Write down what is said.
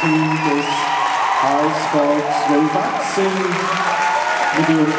team this house folks will back soon.